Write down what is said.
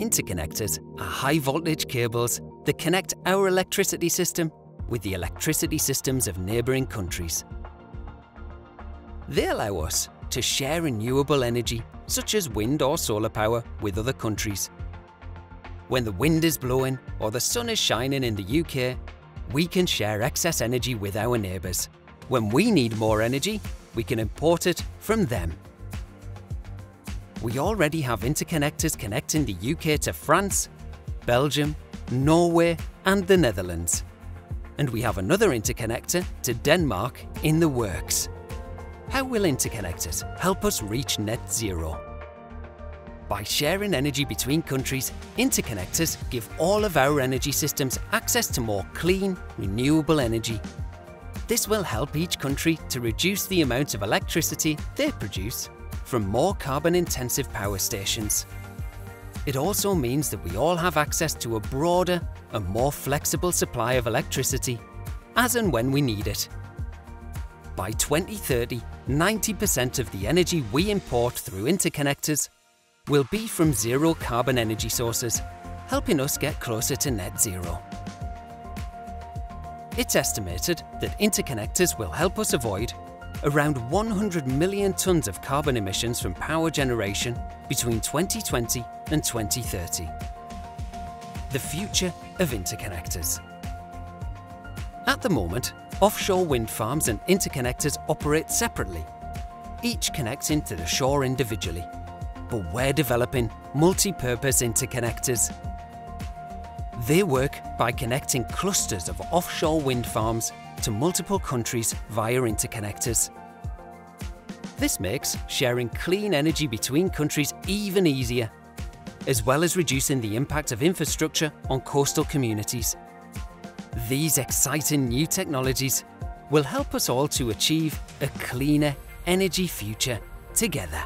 Interconnectors are high voltage cables that connect our electricity system with the electricity systems of neighbouring countries. They allow us to share renewable energy, such as wind or solar power, with other countries. When the wind is blowing or the sun is shining in the UK, we can share excess energy with our neighbours. When we need more energy, we can import it from them. We already have interconnectors connecting the UK to France, Belgium, Norway and the Netherlands. And we have another interconnector to Denmark in the works. How will interconnectors help us reach net zero? By sharing energy between countries, interconnectors give all of our energy systems access to more clean, renewable energy. This will help each country to reduce the amount of electricity they produce from more carbon-intensive power stations. It also means that we all have access to a broader and more flexible supply of electricity, as and when we need it. By 2030, 90% of the energy we import through interconnectors will be from zero carbon energy sources, helping us get closer to net zero. It's estimated that interconnectors will help us avoid around 100 million tonnes of carbon emissions from power generation between 2020 and 2030. The future of interconnectors. At the moment, offshore wind farms and interconnectors operate separately, each connecting to the shore individually. But we're developing multi-purpose interconnectors. They work by connecting clusters of offshore wind farms to multiple countries via interconnectors. This makes sharing clean energy between countries even easier, as well as reducing the impact of infrastructure on coastal communities. These exciting new technologies will help us all to achieve a cleaner energy future together.